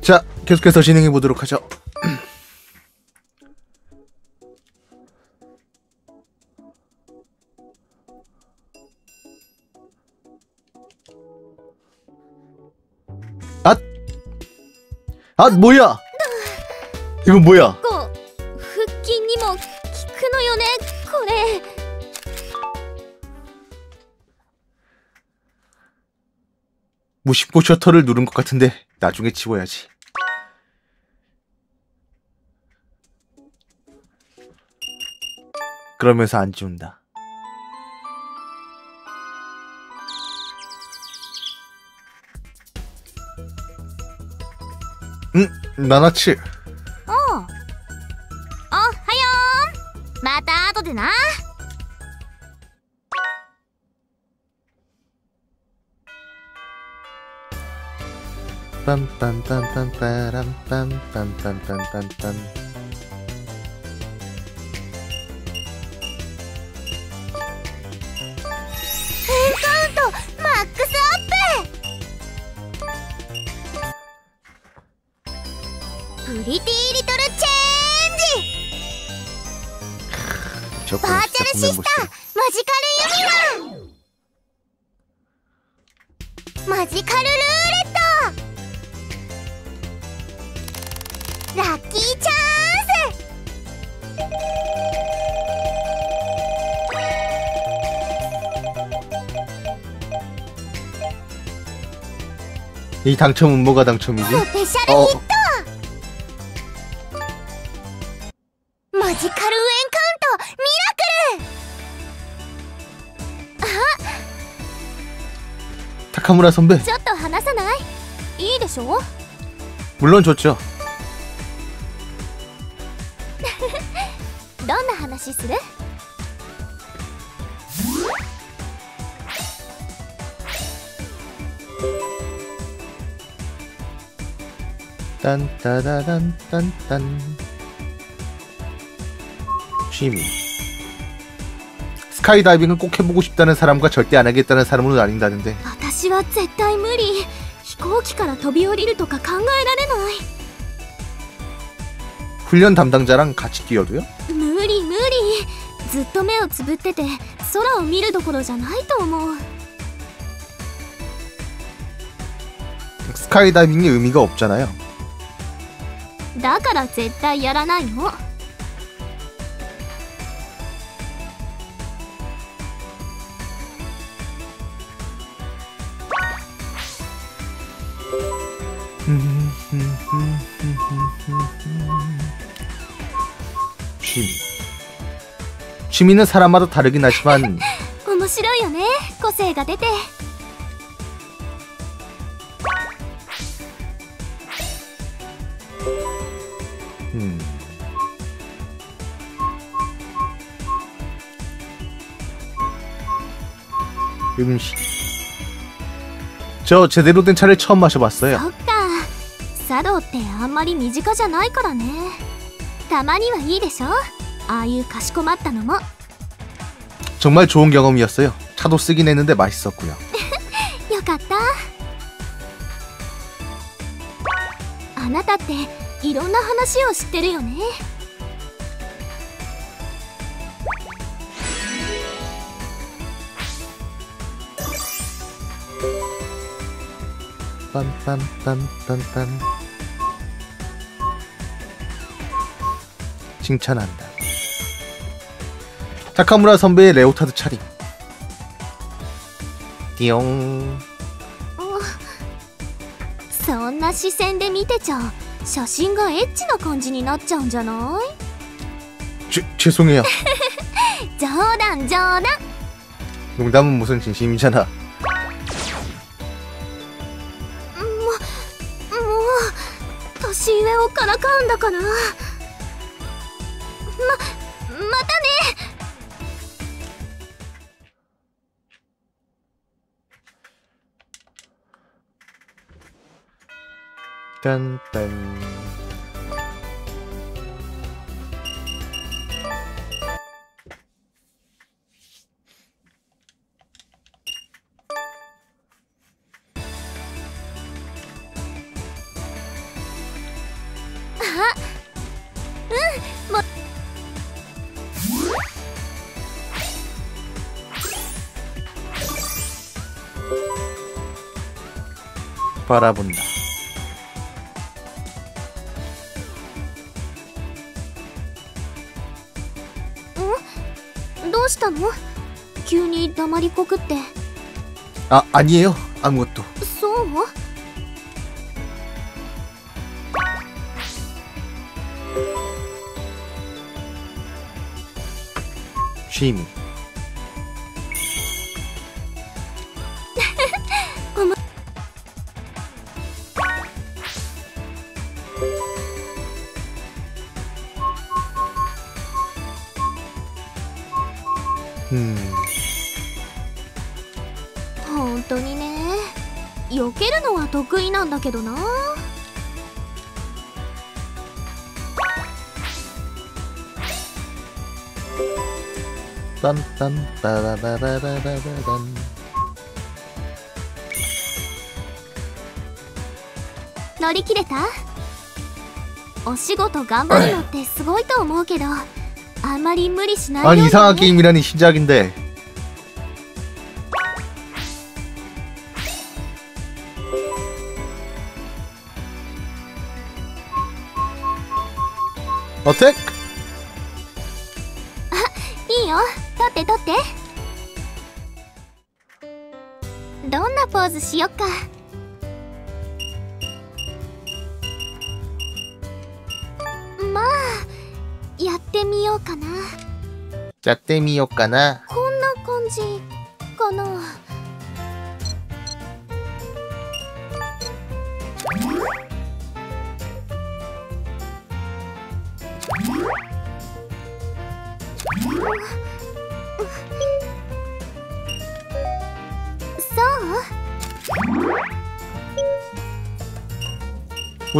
자, 계속해서 진행해 보도록 하죠. 아, 아 뭐야? 이건 뭐야? 무심코 셔터를 누른 것 같은데 나중에 지워야지. 그러면서 안 지운다. 응, 나나치. パンパンパンパンパランパンパンパンパンパン。パンプリティリトルチェンジ。バーチャルシスター。 이 당첨은 뭐가 당첨이지? スペシャル 어, ヒットマジカルエンカウントミラ 타카무라 선배 クルちょっと話さないいいでしょ 물론 좋죠. どんな話する 딴따다단딴딴 취미 스카이다이빙을 꼭 해보고 싶다는 사람과 절대 안 하겠다는 사람은 아닌다는데 私は絶対無理飛行機から飛び降りるとか考えられない 훈련 담당자랑 같이 뛰어도요? 無理無理ずっと目をつぶってて空を見るどころじゃないと思う 스카이다이빙이 의미가 없잖아요 だから絶対やらないの 취미 취미는 사람마다 다르긴 하지만 面白いよね個性が出て 음식 저 제대로 된 차를 처음 마셔봤어요 そっか茶道ってあんまり身近じゃないからねたまにはいいでしょああいうかしこまったのも 정말 좋은 경험이었어요 차도 쓰긴 했는데 맛있었고요 よかったあなたっていろんな話を知ってるよね 빰빰빰빰빰 칭찬한다 타카무라 선배의 레오타드 차림 띠용 そんな視線で見てちゃ写真がエッチな感じになっちゃうんじゃない 죄, 죄송해요 冗談冗談 농담은 무슨 진심이잖아 んだかなままたね。タンタン。 바라본다. どうしたの急に黙りこくって 아, 아니에요. 아무것도. そう 취미. なんだけどな 빰빰 빠바바바바바밤. 乗り切れたお仕事頑張るのってすごいと思うけどあんまり無理しないよう 아니 に 이상한 ね 게임이라니 신작인데. I'll take. いいよ。ってって。どんなポーズしよっか。まあやってみようかな。やってみようかな。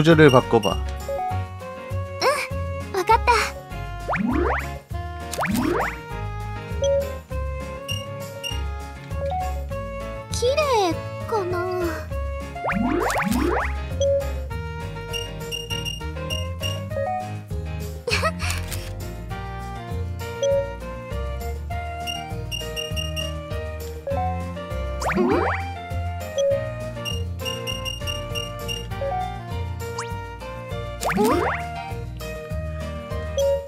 구조를 바꿔봐.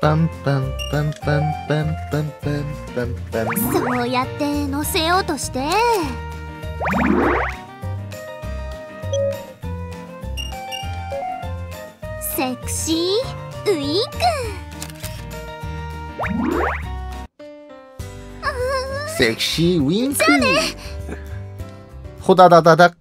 パンパンパンパンパンパンパンパンパンそうやって乗せようとして。セクシーウィンク。セクシーウィンク。そうね。ほだだだだ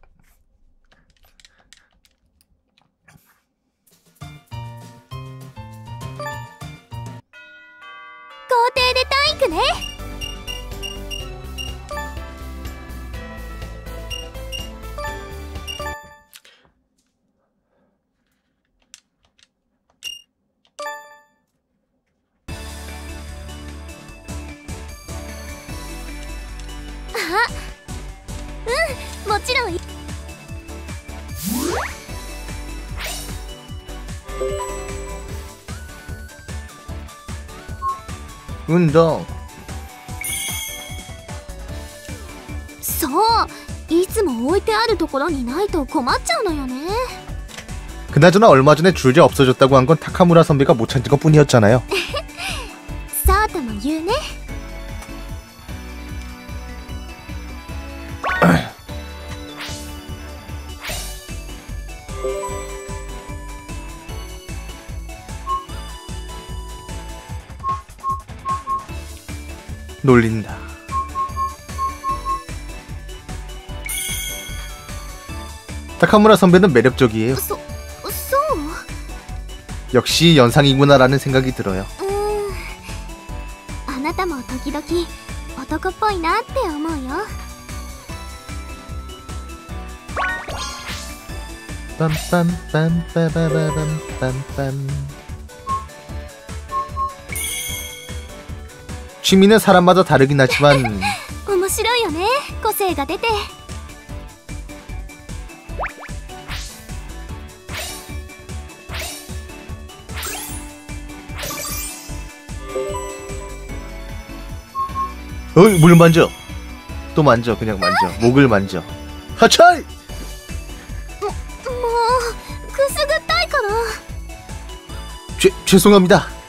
운동. そういつも置いてあるところにないと困っちゃうのよね 그나저나 얼마 전에 줄제 없어졌다고 한 건 타카무라 선배가 못 찾은 것 뿐이었잖아요. 놀린다. 타카무라 선배는 매력적이에요. そそう 역시 연상이구나라는 생각이 들어요. うーんあなたも時々男っぽいなって思うよ 빰빰빰빠바바밤빰빰 취미는 사람마다 다르긴 하지만 面白いよね個性が出て 어이 어, 물 만져. 또 만져 그냥 만져. 목을 만져. 하차이! もうくすぐったいから 죄, 죄송합니다.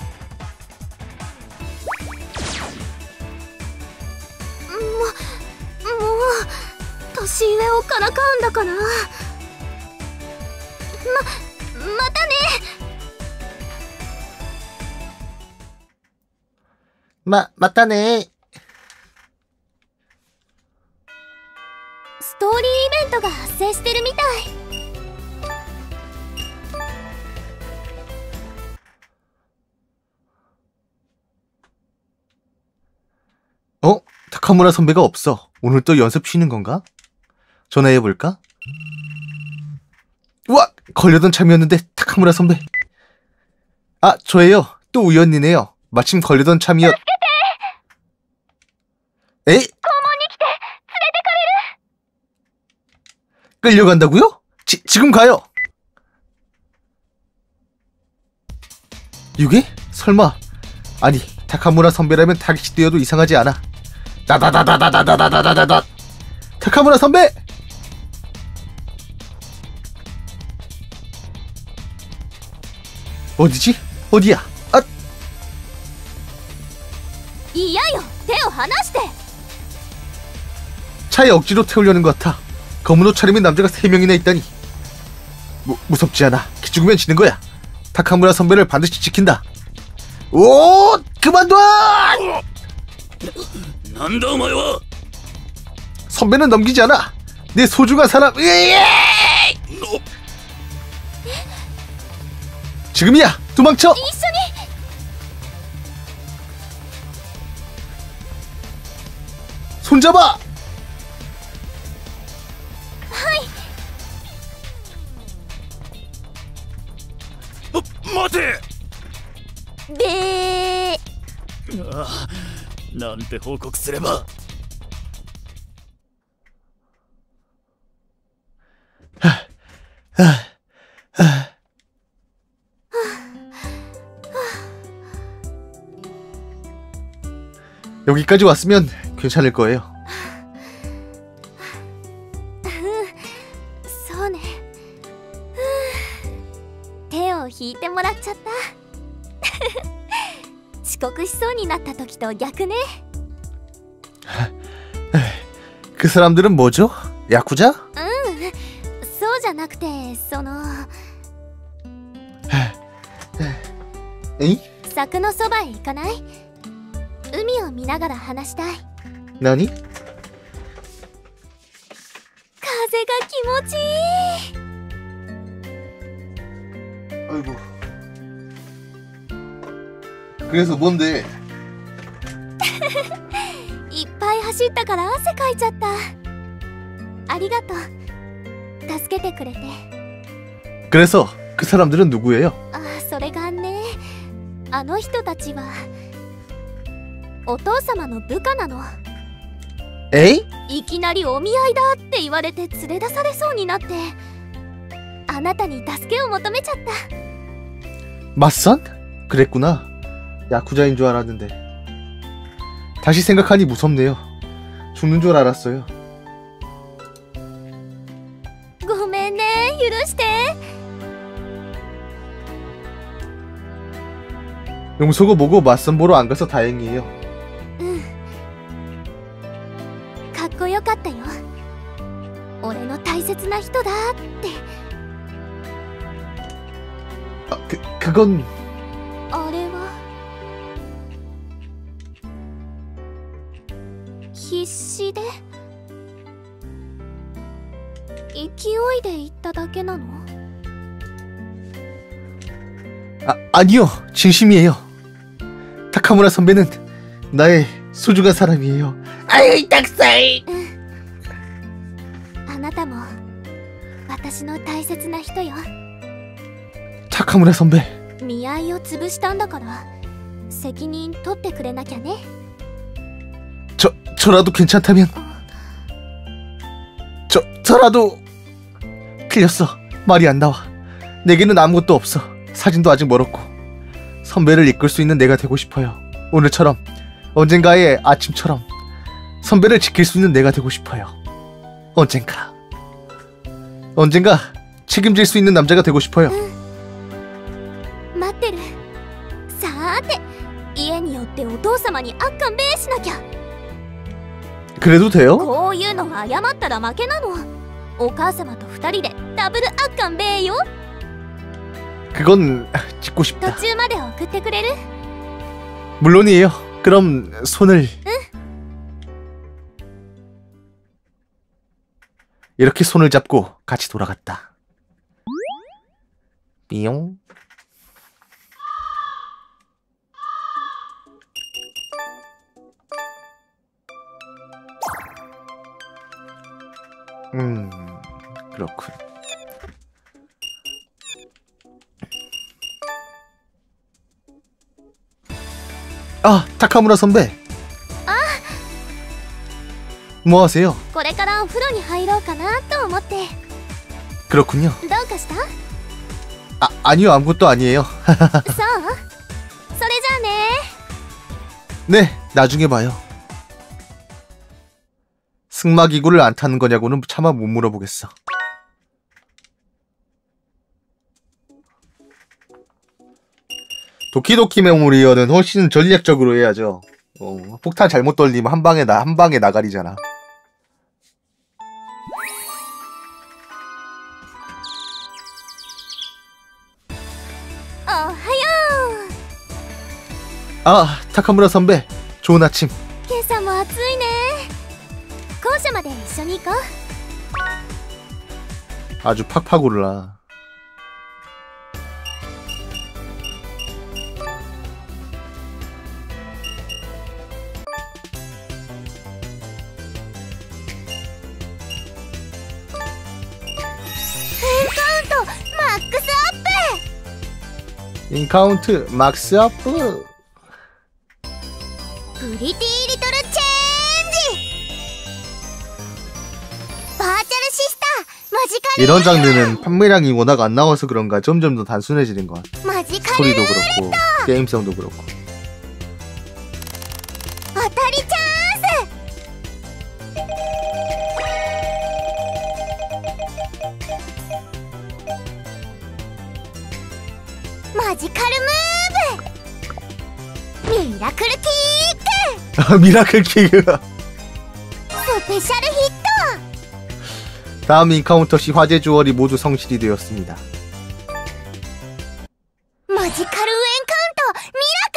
마, 맞다네. ストーリーイベントが発生してるみたい 어? 타카무라 선배가 없어. 오늘 또 연습 쉬는 건가? 전화해볼까? 우와! 걸려던 참이었는데, 타카무라 선배. 아, 저예요. 또 우연이네요. 마침 걸려던 참이었... 에? 이 끌려간다고요? 지, 지금 가요. 이게? 설마 아니 타카무라 선배라면 타깃이 되어도 이상하지 않아 다다다다다다다다다다다 타카무라 선배! 어디지? 어디야? 아! 이야요! 대어 하나시대! 차에 억지로 태우려는 것 같아. 검은 옷 차림인 남자가 세 명이나 있다니. 무, 무섭지 않아. 기죽으면 지는 거야. 타카무라 선배를 반드시 지킨다. 오, 그만둬! 난다 마요. 선배는 넘기지 않아. 내 소중한 사람. 지금이야. 도망쳐. 손잡아. 待てべーああなんて報告すれば 여기까지 왔으면 괜찮을 거예요. になった時と逆ね 그 사람들은 뭐죠? 야쿠자? うんそうじゃなくてその 에이? 柵のそばへ行かない海を見ながら話したい 나니? 風が気持ちいい 아이고. 그래서 뭔데? 走ったから汗かいちゃったありがとう助けてくれて 그래서 그 사람들은 누구예요? あそれがねあの人たちはお父様の部下なの 에이? いきなりお見合いだって言われて連れ出されそうになってあなたに助けを求めちゃった 맞선? 그랬구나. 야쿠자인 줄 알았는데. 다시 생각하니 무섭네요. 죽는 줄 알았어요. ごめんね許して 용서고 뭐고 맞선 보러 안 가서 다행이에요. うんかっこよかったよ俺の大切な人だって 아, 그, 그건 아, 아니요. 진심이에요. 타카무라 선배는 나의 소중한 사람이에요. 아유, 딱사이! あなたも私の大切な人よ 타카무라 선배. 見合いを潰したんだから責任取ってくれなきゃね 저, 저라도 괜찮다면. 저, 저라도. 틀렸어. 말이 안 나와. 내게는 아무것도 없어. 사진도 아직 멀었고 선배를 이끌 수 있는 내가 되고 싶어요. 오늘처럼 언젠가의 아침처럼 선배를 지킬 수 있는 내가 되고 싶어요. 언젠가 언젠가 책임질 수 있는 남자가 되고 싶어요. 응. 맞대를. 사태, 家によってお父様に悪感べしなきゃ。 그래도 돼요? こういうのが謝ったら負けなの。お母様と二人でダブル悪感べよ。 그건 짓고 싶다. 물론이에요. 그럼 손을 이렇게 손을 잡고 같이 돌아갔다. 미용. 음, 그렇군. 아, 타카무라 선배. 뭐 하세요? これからお風呂に入ろうかなと思って 그렇군요. どうかした 아, 아니요. 아무것도 아니에요. そうそれじゃあね 네, 나중에 봐요. 승마기구를 안 타는 거냐고는 차마 못 물어보겠어. 도키도키 메모리어는 훨씬 전략적으로 해야죠. 어, 폭탄 잘못 돌리면 한 방에 나, 한 방에 나가리잖아.おはよう 아, 타카무라 선배. 좋은 아침. 今朝も暑いね校舎まで一緒に行こう 아주 팍팍 오르라. 인카운트 막스아프. 프리티 리토르 체인지! 버저르 시스타 이런 장르는 판매량이 워낙 안 나와서 그런가 점점 더 단순해지는 것 같아. 소리도 그렇고 게임성도 그렇고. 미라클 킥 クスペシャルヒッ 다음 인카운터 시 화제 주얼이 모두 성실이 되었습니다 トマジカルエンカウントミラ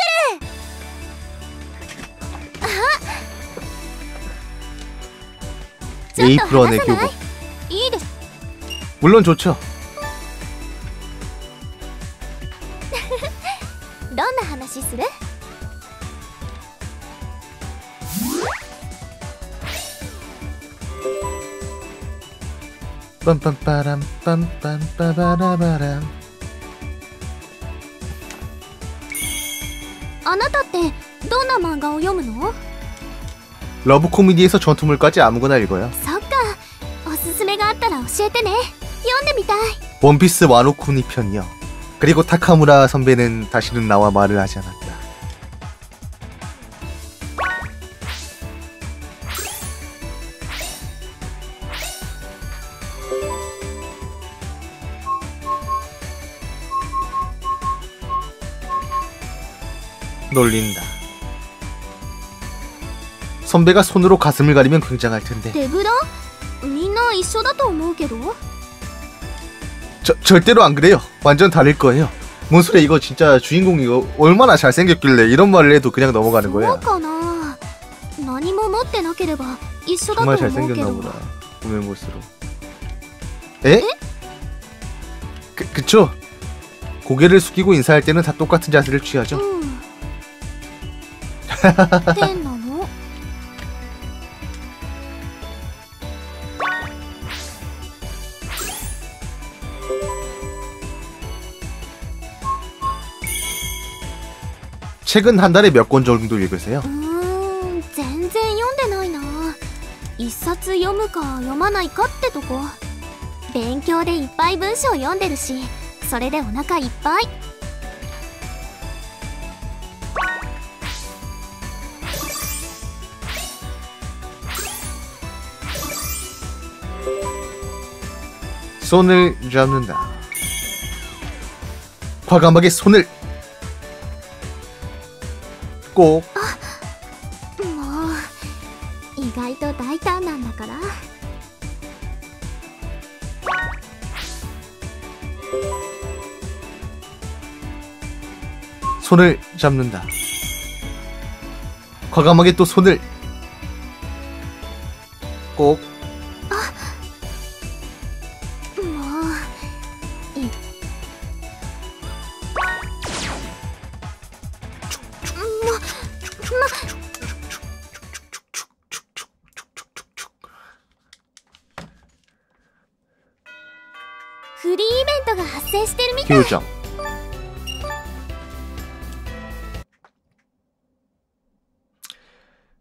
クル A 프런의 ちょっと話さない 교복 いいです 물론 좋죠 빰빰빠람 빰빰빠바라바람 あなたってどんな漫画を読むの 러브 코미디에서 전투물까지 아무거나 읽어요 そっかおすすめがあったら教えてね読んでみたい 원피스 와노쿠니 편이요 그리고 타카무라 선배는 다시는 나와 말을 하지 않았다 놀린다. 선배가 손으로 가슴을 가리면 굉장할 텐데. 데브라? 민나 이쇼다도 모르게로. 저, 절대로 안 그래요. 완전 다를 거예요. 뭔 소리야 이거 진짜 주인공이 얼마나 잘생겼길래 이런 말을 해도 그냥 넘어가는 거야. 정말 잘생겼나 보다. 보면 볼수록. 에? 그, 그쵸? 고개를 숙이고 인사할 때는 다 똑같은 자세를 취하죠. 음. ん変なの 책은 한 달에 몇 권 정도 읽으세요? うーん全然読んでないな一冊読むか読まないかってとこ勉強でいっぱい文章読んでるしそれでお腹いっぱい 손을 잡는다. 과감하게 손을 꼭 もう意外と大胆なんだから 손을 잡는다. 과감하게 또 손을 꼭 してるみたい 교정.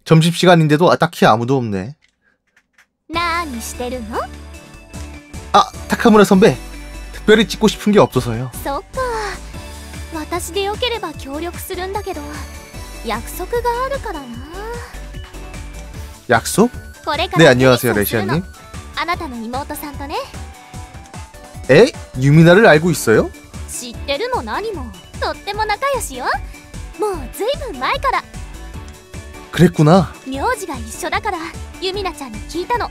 점심시간인데도 딱히 아무도 없네. 何してるの 아, 타카무라 선배. 특별히 찍고 싶은 게 없어서요. そっか私でよければ協力するんだけど約束があるからな 약속? これか 네, ら 안녕하세요, テニスをするの 레시아님. あなたの妹さんとね 에? 유미나를 알고 있어요? 知ってるも何も。とっても仲良しよ。もうずいぶん前から。くれっこな名字が一緒だからユミナちゃんに聞いたの。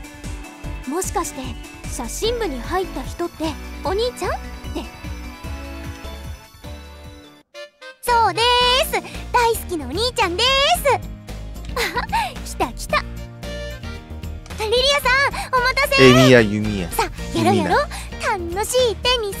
もしかして写真部に入った人ってお兄ちゃん？って。そうです。大好きなお兄ちゃんです。あ 来た来た。リリアさんお待たせ。エミヤユミヤ。さやろやろ楽しいテニス。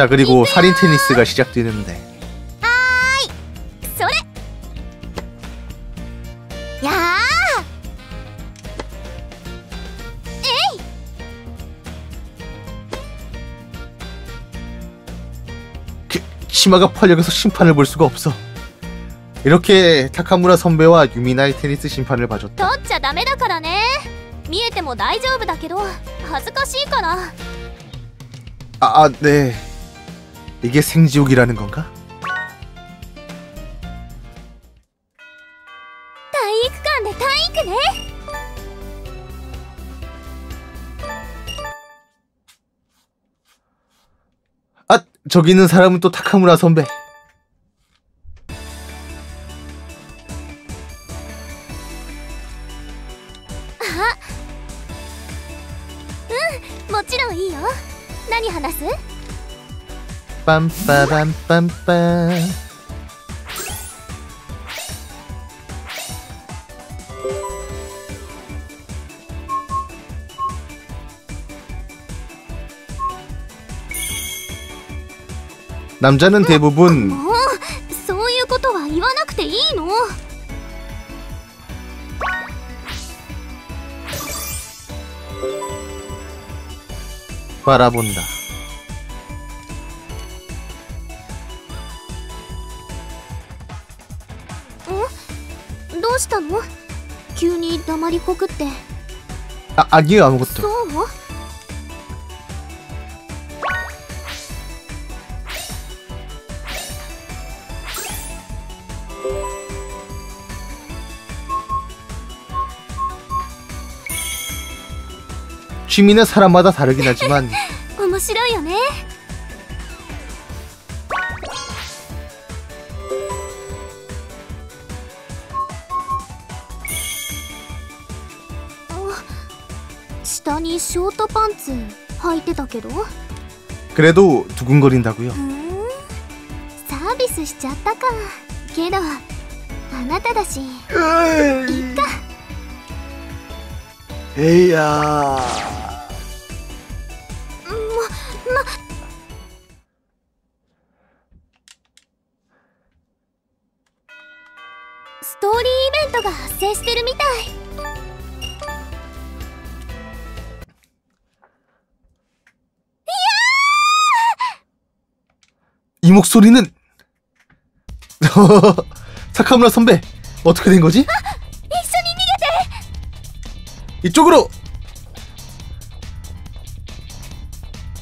자, 그리고 살인 테니스가 시작되는데 それやあ 그, 치마가 펄려서 심판을 볼 수가 없어. 이렇게 타카무라 선배와 유미나의 테니스 심판을 봐줬다. 取っちゃダメだからね見えても大丈夫だけど恥ずかしいから 아, 아, 네. 이게 생지옥이라는 건가? 体育館で体育ね 아, 저기 있는 사람은 또 타카무라 선배. もちろんいいよ何話す 빰빠밤빰빰. 남자는 대부분 もうそういうことは言わなくていいの 바라본다. 黙りこくって 아, 아니요 아무것도. そう 취미는 사람마다 다르긴 하지만 面白いよね 팬츠 하이때 다게도 그래도 두근거린다고 요. 서비스 시켰다 가. けど、あなただし。いっか。えい。 목소리는 사카무라 선배 어떻게 된 거지? 이쪽으로!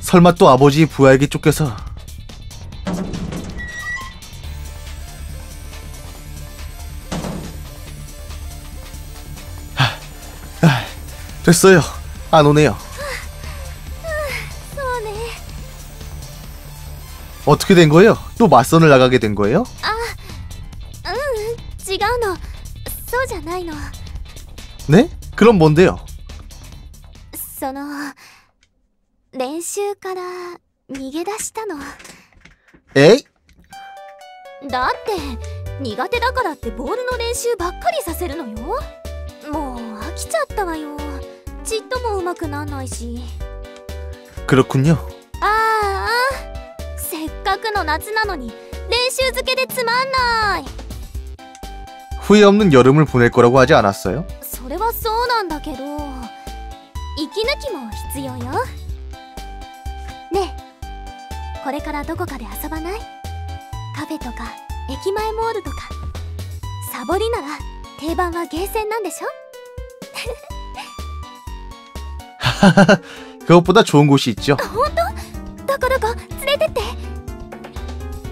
설마 또 아버지 부하에게 쫓겨서 하, 하, 됐어요 안 오네요 어떻게 된 거예요? 또 맞선을 나가게 된 거예요? うん違うのそうじゃないの 네? 그럼 뭔데요? その練習から逃げ出したの 에이? だって苦手だからってボールの練習ばっかりさせるのよもう飽きちゃったわよちっとも上手くなんないし 그렇군요. ああせっか くの夏なのに練習漬けでつまんない 후회 없는 여름을 보낼 거라고 하지 않았어요? それはそうなんだけど息抜きも必要よねえこれからどこかで遊ばないカフェとか駅前モールとかサボりなら定番はゲーセンなんでしょ 그것보다 좋은 곳이 있죠. どこどこ連れてって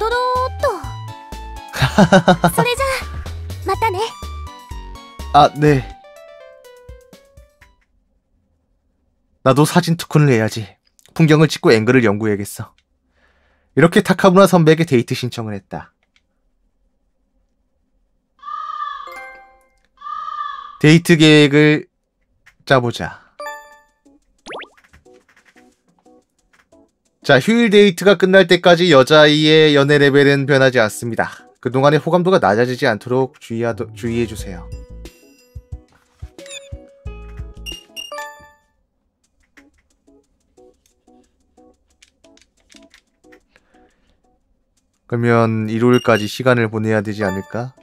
習戻ろうっとそれじゃあまたね 아, 네. 나도 사진 투콘을 해야지. 풍경을 찍고 앵글을 연구해야겠어. 이렇게 타카무라 선배에게 데이트 신청을 했다. 데이트 계획을 짜보자. 자, 휴일 데이트가 끝날 때까지 여자아이의 연애 레벨은 변하지 않습니다. 그동안의 호감도가 낮아지지 않도록 주의하, 주의해주세요. 그러면 일요일까지 시간을 보내야 되지 않을까?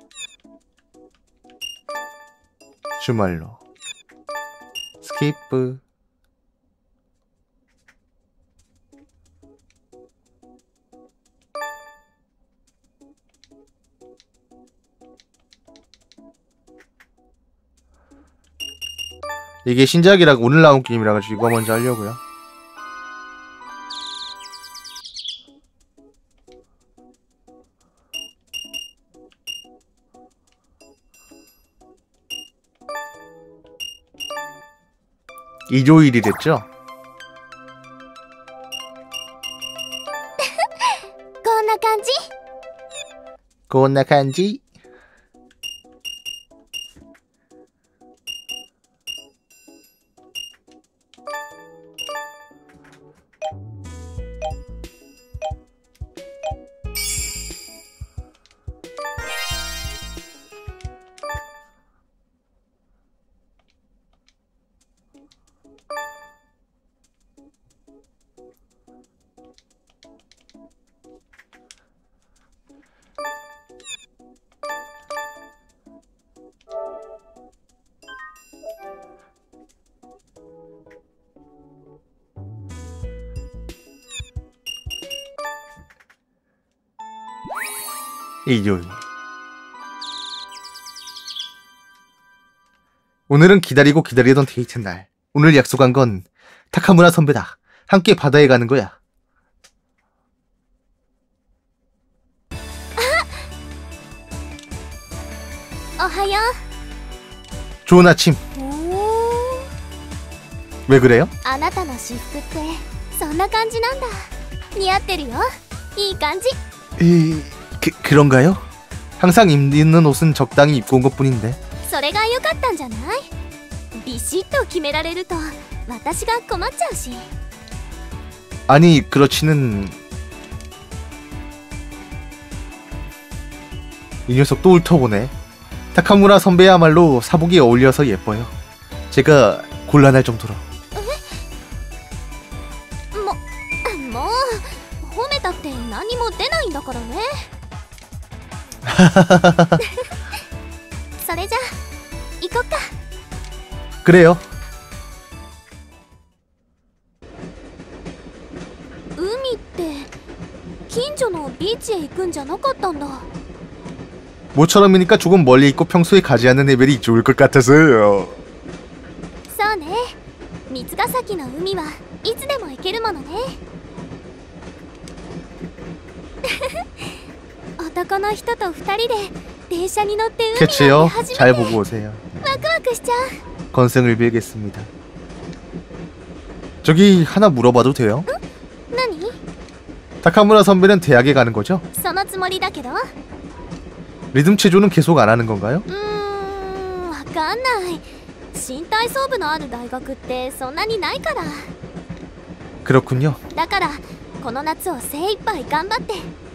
주말로 스키 이게 신작이라고 오늘 나온 게임이라 가지고 이거 먼저 하려고요. 일요일이 됐죠? 고나 간지? 고나 간지? 일요일 오늘은 기다리고 기다리던 데이트 날. 오늘 약속한 건 타카무라 선배다. 함께 바다에 가는 거야.おはよ 좋은 아침. うおー 왜 그래요? あなたの私服ってそんな感じなんだ似合ってるよいい感じ 에, 그, 그런가요? 항상 입는 옷은 적당히 입고 온 것 뿐인데. それが良かったんじゃないビシッと決められると私が困っちゃうし 아니, 그렇지는. 이 녀석 또 훑어보네. 타카무라 선배야말로 사복이 어울려서 예뻐요. 제가 곤란할 정도로. ももう褒めたって何も出ないんだからね それじゃ行こっか 그래요. 海って近所のビーチへ行くんじゃなかったんだ 모처럼이니까 조금 멀리 있고 평소에 가지 않는 레벨이 좋을 것 같아서요. そうね三ヶ崎の海はいつでも行けるものね 男の人と二人で電車に乗って海なんて 캐치요. 初め 잘 て 보고 오세요. ワクワクしちゃう 건승을 빌겠습니다. 저기 하나 물어봐도 돼요? 何 타카무라 선배는 대학에 가는 거죠? そのつもりだけどう 리듬 체조는 계속 안 하는 건가요? ーんわかんない新体操部のある大学ってそんなにないから 그렇군요. だからこの夏を精一杯頑張って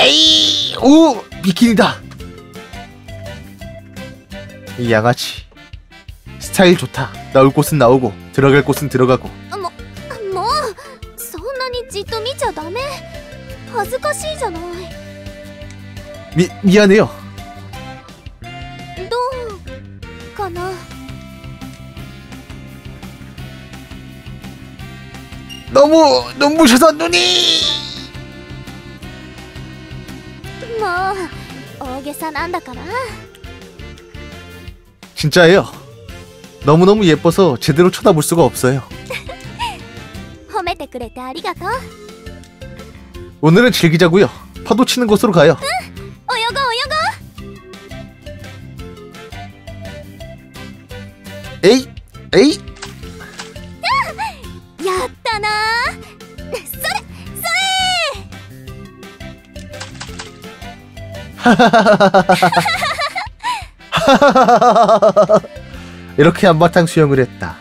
에이! 오! 비키니다! 이 양아치. 스타일 좋다. 나올 곳은 나오고, 들어갈 곳은 들어가고. ももうそんなにじっと見ちゃダメ恥ずかしいじゃない 미, 미안해요. どうかな 너무 눈부셔서 눈이! もう大げさなんだから 진짜예요. 너무너무 예뻐서 제대로 쳐다볼 수가 없어요. 褒めてくれてありがとう 오늘은 즐기자고요. 파도 치는 곳으로 가요. 泳ごう泳 에이! 에이! 이렇게 한바탕 수영을 했다.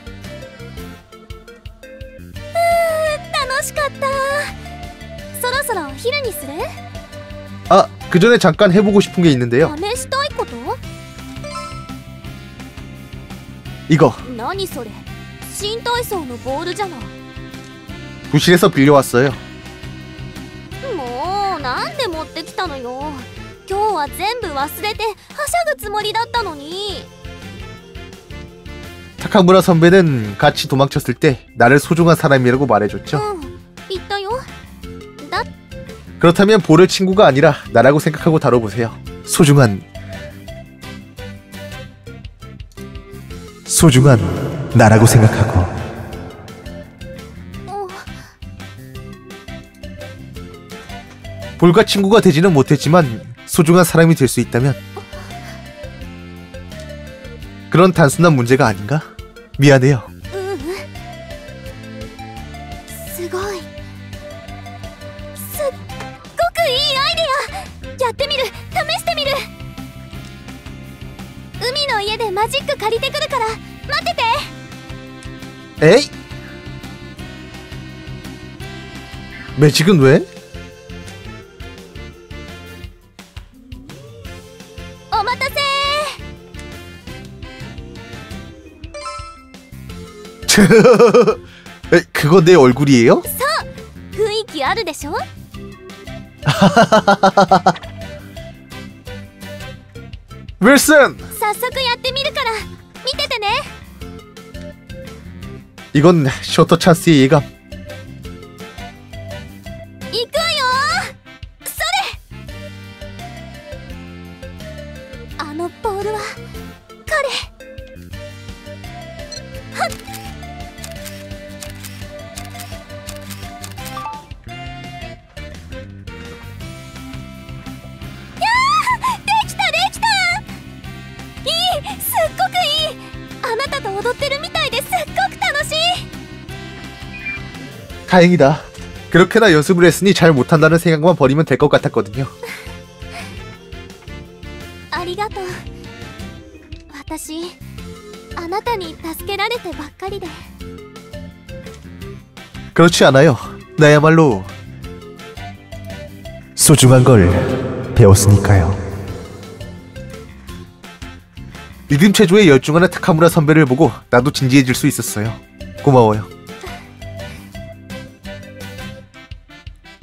楽しかったそろそろお昼にする 아, 그 전에 잠깐 해보고 싶은 게 있는데요. 試したいこと 이거 何それ新体操のボールじゃない 부실에서 빌려왔어요. もうなんで持ってきたのよ 今日は全部忘れてはしゃぐつもりだったのに 타카무라 선배는 같이 도망쳤을 때 나를 소중한 사람이라고 말해줬죠. うん言ったよだ 그렇다면 볼을 친구가 아니라 나라고 생각하고 다뤄보세요. 소중한 소중한 나라고 생각하고 お 볼과 친구가 되지는 못했지만 소중한 사람이 될 수 있다면? 그런 단순한 문제가 아닌가? 미안해요. 매직은 왜? 그거 내 얼굴이에요? 雰囲気あるでしょ 윌슨! 早速やってみるから見ててね 이건 쇼터 찬스의 예감. 行くわよそれあのボールは彼はっ 다행이다. 그렇게나 연습을 했으니 잘 못한다는 생각만 버리면 될 것 같았거든요. ありがとう私あなたに助けられてばっかりで 그렇지 않아요. 나야말로 소중한 걸 배웠으니까요. 리듬 체조에 열중하는 타카무라 선배를 보고 나도 진지해질 수 있었어요. 고마워요.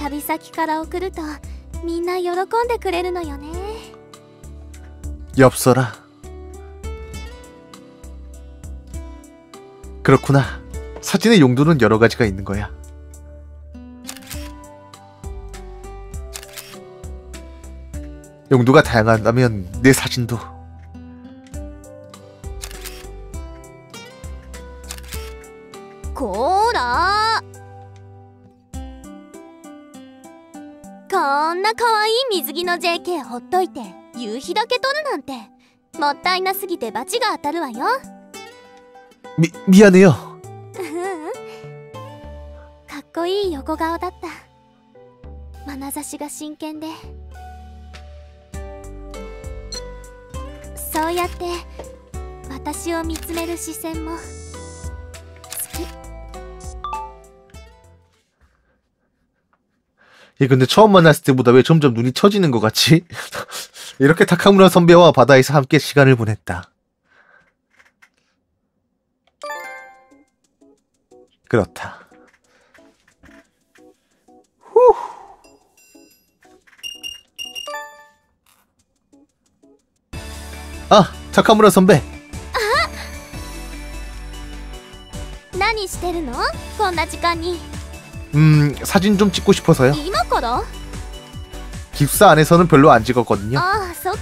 旅先から送るとみんな喜んでくれるのよね 엽서라. 그렇구나. 사진의 용도는 여러 가지가 있는 거야. 용도가 다양하다면 내 사진도 こー こんな可愛い水着の JK ほっといて夕日だけ撮るなんてもったいなすぎて罰が当たるわよ 미, 미안해요. かっこいい横顔だった眼差しが真剣でそうやって私を見つめる視線も 근데 처음 만났을 때보다 왜 점점 눈이 처지는 것 같지? 이렇게 타카무라 선배와 바다에서 함께 시간을 보냈다. 그렇다. 후. 아, 타카무라 선배. 何してるのこんな時間に 음, 사진 좀 찍고 싶어서요. 今から 기숙사 안에서는 별로 안 찍었거든요. ああそっか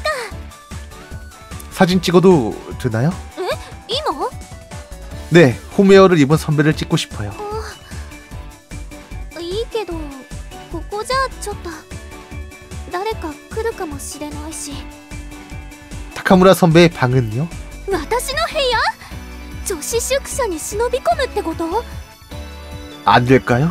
사진 찍어도 되나요? 今 네, 홈웨어를 입은 선배를 찍고 싶어요. いいけどここじゃちょっと誰か来るかもしれないし 타카무라 선배의 방은요? 私の部屋女子宿舎に忍び込むってこと 안 될까요?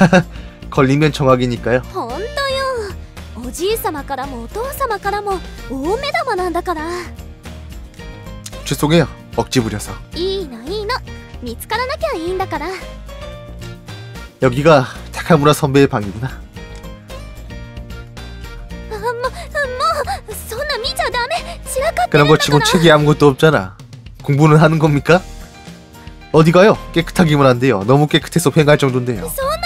걸리면 정확이니까요. ほんとよおじいさまからもお父様からも大目玉なんだから 죄송해요. 억지 부려서. いいのいいの見つからなきゃいいんだから 여기가 타카무라 선배의 방이구나. あももうそんな見ちゃダメ散らかってる 그런 ん 거 だか 치곤 ら 책이 아무것도 없잖아. 공부는 하는 겁니까? 어디 가요? 깨끗하기만 한데요. 너무 깨끗해서 횡할 정도인데요. そん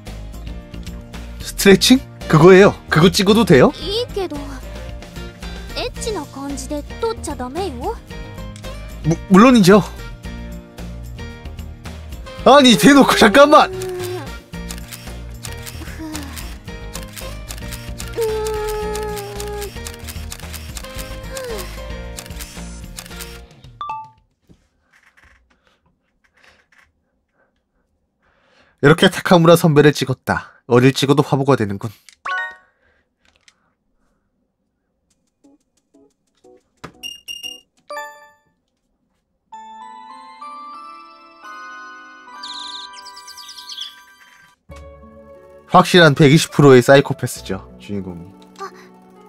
스트레칭? 그거예요. 그거 찍어도 돼요? いいけどエッチな感じで撮っちゃダメよ 무, 물론이죠. 아니 대놓고 잠깐만. うーんふううーん 이렇게 타카무라 선배를 찍었다. 어릴 적어도 화보가 되는군. 확실한 120%의 사이코패스죠, 주인공이. 아,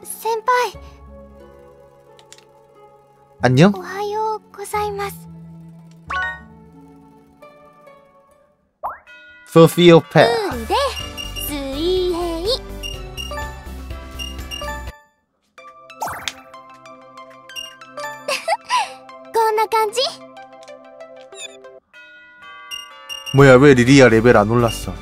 선배. 안녕? 오하요 고사이마스. 소피오패스. 음. 뭐야 왜 리리아 레벨 안 올랐어?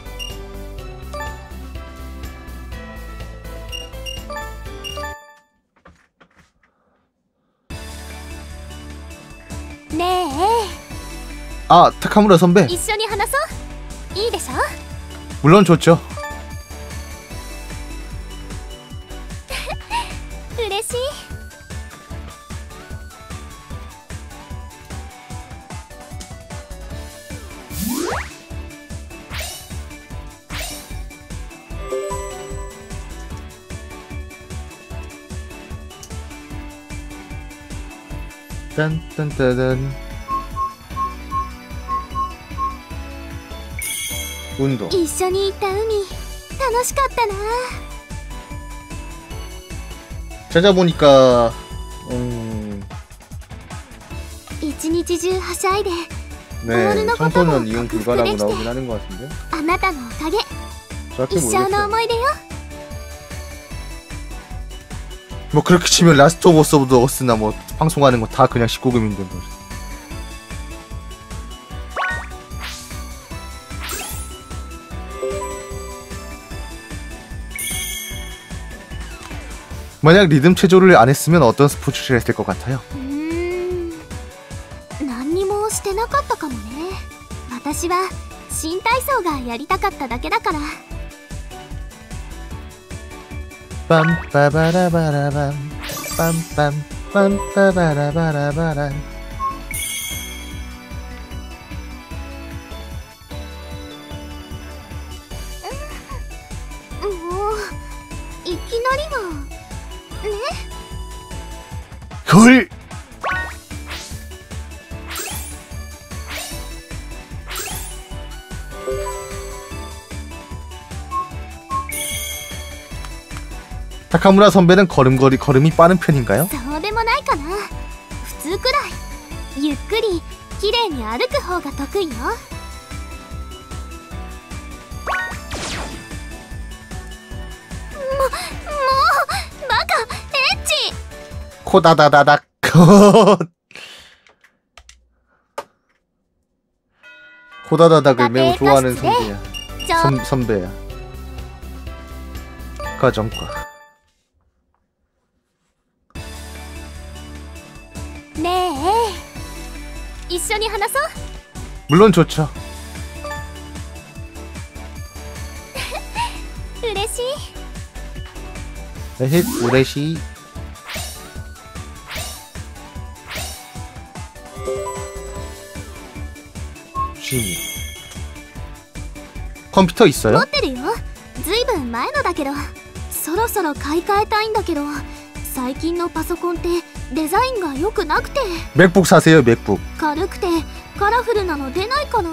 아 타카무라 선배. 물론 좋죠. 따단 운동 一緒に行った海楽しかったな 찾아보니까 음, 一日中はしゃいで 네 청소년 이용 불가라고 나오긴 하는 것 같은데 あなたのおかげ 정확히 一生の 모르겠어요 思い出よ 뭐 그렇게 치면 라스트 오브 어스 오브 더 어스나 뭐 방송하는 거 다 그냥 19금인데 뭐 만약 리듬 체조를 안 했으면 어떤 스포츠를 했을 것 같아요? うーん何にもしてなかったかもね私は新体操がやりたかっただけだから 빰빠바라바라밤 빰빰 빰빠바라바라바라 헐! 타카무라 선배는 걸음걸이 걸음이 빠른 편인가요? そうでもないかな普通くらいゆっくり綺麗に歩く方が得意よももうバカエッチ 코다다다닥 코다다닥을 매우 좋아하는 선배야 ちょ 선, 선배야 과정과 え一緒に話そう 물론 좋죠 嬉しい 에헷 우레시 취미 컴퓨터 持 있어요? ってるよずいぶん前のだけどそろそろ買い替えたいんだけど最近のパソコンって デザインが良くなくて。맥북사세요맥 북. 軽くてカラフルなの出ないかな。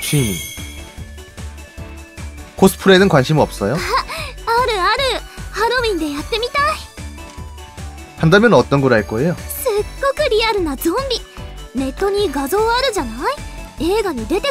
취미코스프는관심없어 요? あるあるハロウィンでやってみたい。한다면 어떤 걸 할 거예 요? すっごくリアルなゾンビネットに画像あるじゃない映画に出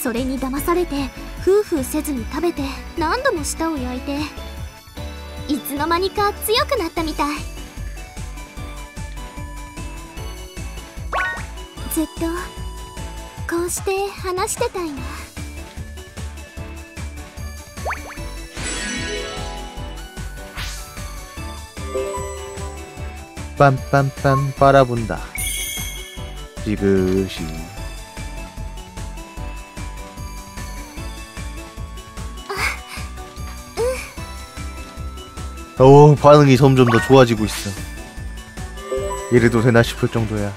それに騙されて夫婦せずに食べて何度も舌を焼いていつの間にか強くなったみたいずっとこうして話してたいな 빰빰빰 빨아본다. 지그시. 오 반응이 점점 더 좋아지고 있어. 이래도 되나 싶을 정도야.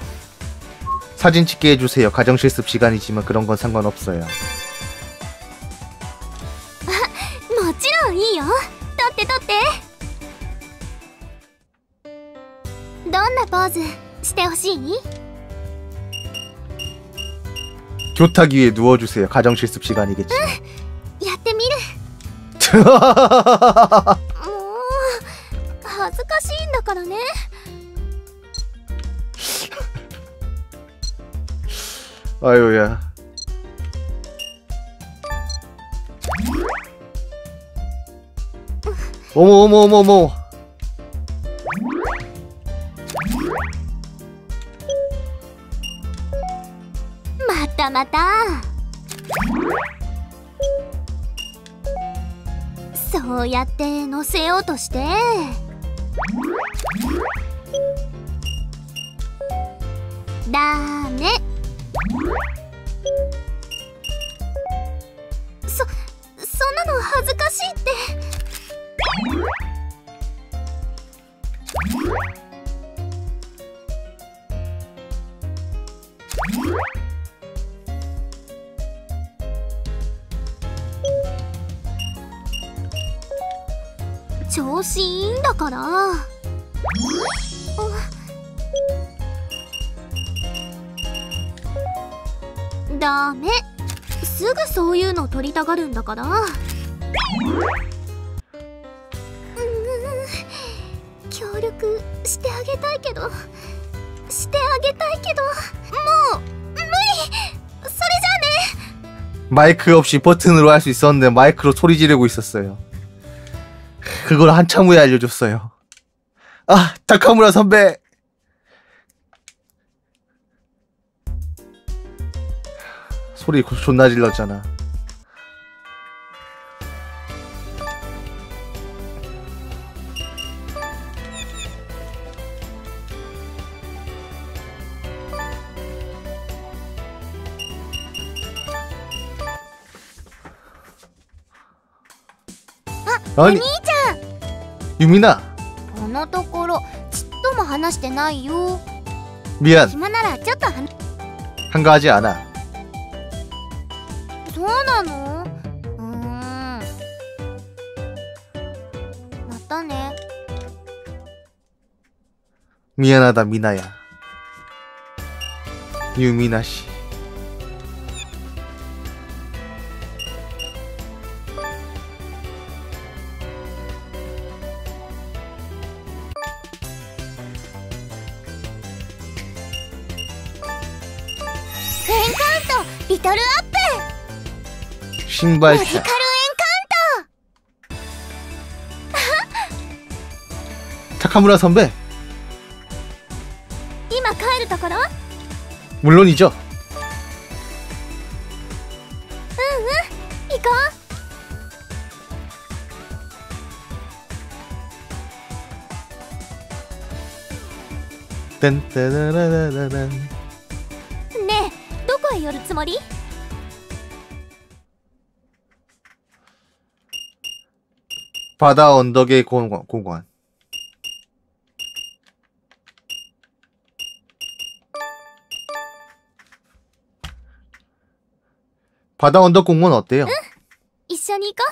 사진 찍게 해주세요. 가정 실습 시간이지만 그런 건 상관없어요. もちろんいいよ撮って撮ってどんなポーズしてほしい 교탁 위에 누워주세요. 가정 실습 시간이겠지. やってみるもう恥ず かしいんだからね 아유야. 어머 어머 어머 어머. またまたそうやって乗せようとして ダメそそんなの恥ずかしいって。からダメすぐそういうの取りたがるんだからうーん協力してあげたいけどしてあげたいけどもう無理それじゃあね 마이크 없이 버튼으로 할 수 있었는데 마이크로 소리 지르고 있었어요. 그걸 한참 후에 알려줬어요. 아, 다카무라 선배. 소리 존나 질렀잖아. 아니, 유민아, このところちっとも話してないよ 미안. 暇ならちょっと話 한가하지 않아. そうなのうーんまたね 미안하다, 미나야. 유미나 씨. 신발 プマジカルエン 타카무라 선배. カ今帰るところ 물론이죠. 行こ 딴따라라라란. うねえどこへ 寄るつもり 바다 언덕의 공원. 공원. 바다 언덕 공원 어때요? 이션이 이거?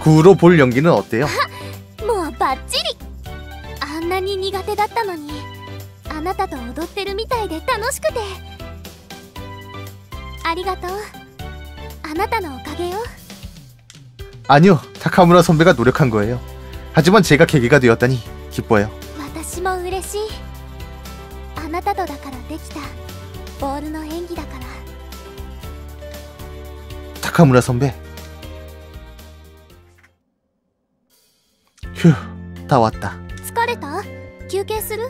구로 볼 연기는 어때요? もうバッチリ。あんなに苦手だったのに。 あなたと踊ってるみたいで楽しくてありがとうあなたのおかげよ 아니요. 타카무라 선배가 노력한 거예요. 하지만 제가 계기가 되었다니 기뻐요. 私も嬉しいあなたとだからできたボールの演技だから 타카무라 선배. 휴, 다 왔다. 疲れた休憩する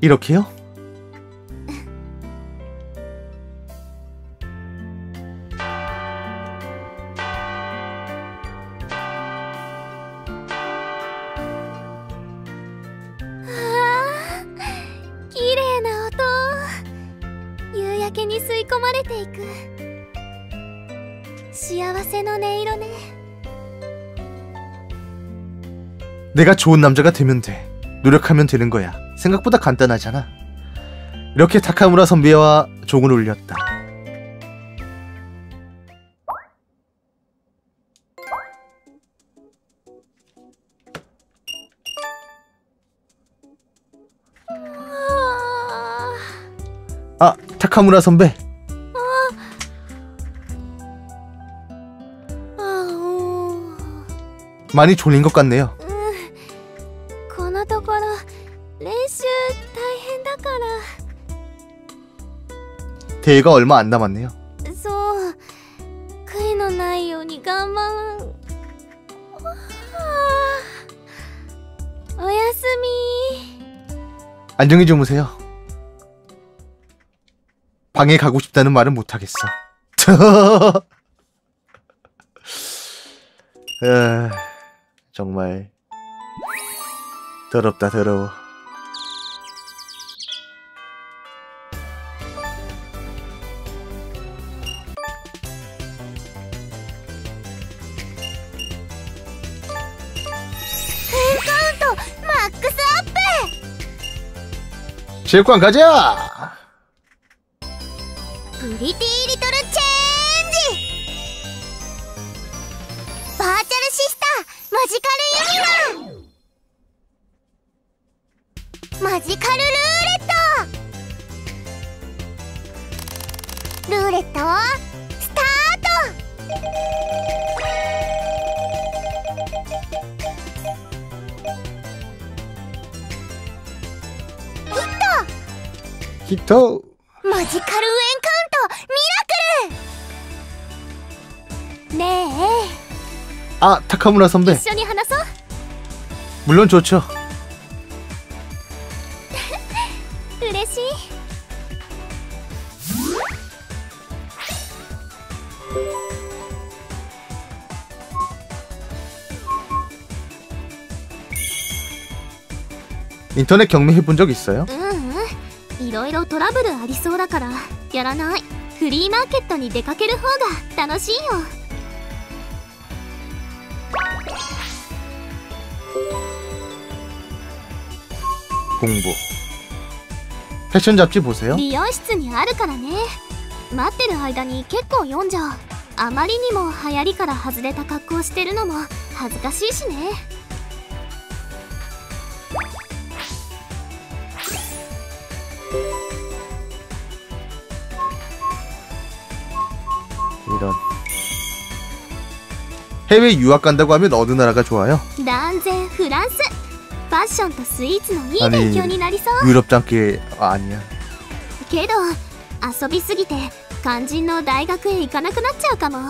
이렇게요? 내가 좋은 남자가 되면 돼. 노력하면 되는 거야. 생각보다 간단하잖아. 이렇게 타카무라 선배와 종을 울렸다. 아 아, 타카무라 선배. あおー 많이 졸린 것 같네요. 대회가 얼마 안 남았네요. 소, 그이노 나이오니 가만. 오야스미. 아, 안녕히 주무세요. 방에 가고 싶다는 말은 못 하겠어. 정말 더럽다 더러워. シェフワンガチャ！プリティリトルチェンジバーチャルシスターマジカルユミナマジカルルーレットルーレットスタート ヒット 히토. マジカルエンカウントミラクルね 아 타카무라 え 선배. 一緒に話そう 물론 좋죠. 嬉しい 인터넷 경매 해본 적 있어요? ううん いろいろ トラブルありそうだからやらないフリーマーケットに出かける方が楽しいよ 공부. 패션 잡지 보세요. 美容室にあるからね待ってる間に結構読んじゃうあまりにも流行りから外れた格好してるのも恥ずかしいしね 이런. 해외 유학 간다고 하면 어느 나라가 좋아요? 断然フランスファッションとスイーツのいいあれ勉強になりそう 유럽 장기 아, 아니야. けど遊びすぎて肝心の大学へ行かなくなっちゃうかも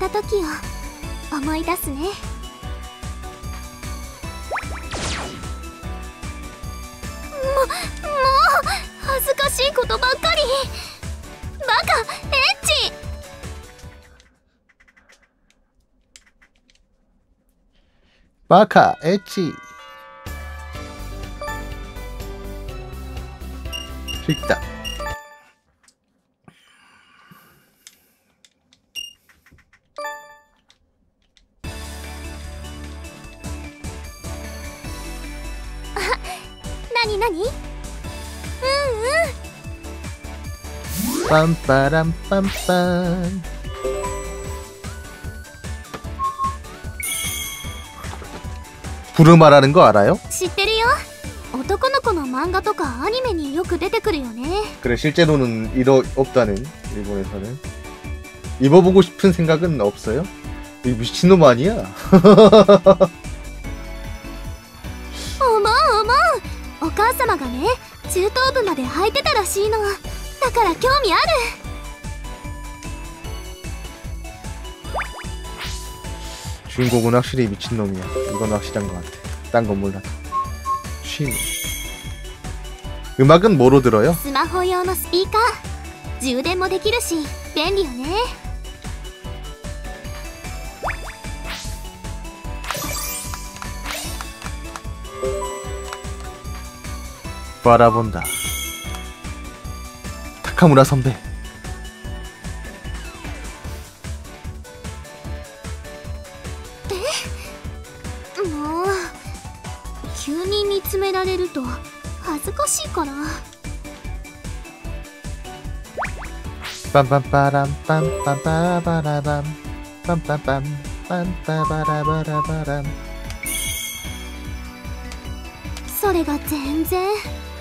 た時を思い出すね。もう恥ずかしいことばっかり。バカエッチ。バカエッチ。できた。 당. なになに 빰빠람 빰빰. 부르마라는 거 알아요? 知ってるよ男の子の漫画とかアニメによく出てくるよね 그래 실제로는 이러 없다는 일본에서는 입어보고 싶은 생각은 없어요? 이 미친놈 아니야? お母様がね中等部まで履いてたらしいのだから興味ある 주인공은 확실히 미친놈이야 이건 확실한 것 같아 딴 건 몰라도 취미 음악은 뭐로 들어요? スマホ用のスピーカー充電もできるし便利よね 바라본다 타카무라 선배 もう急に見つめられると恥ずかしいから 빰빰빠람 빰빰빠라바라밤 빰빰빰 빰빠바라바라바람 それが全然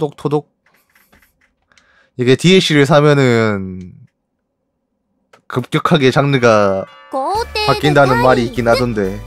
토독토독. 이게 DLC를 사면은 급격하게 장르가 바뀐다는 말이 있긴 하던데.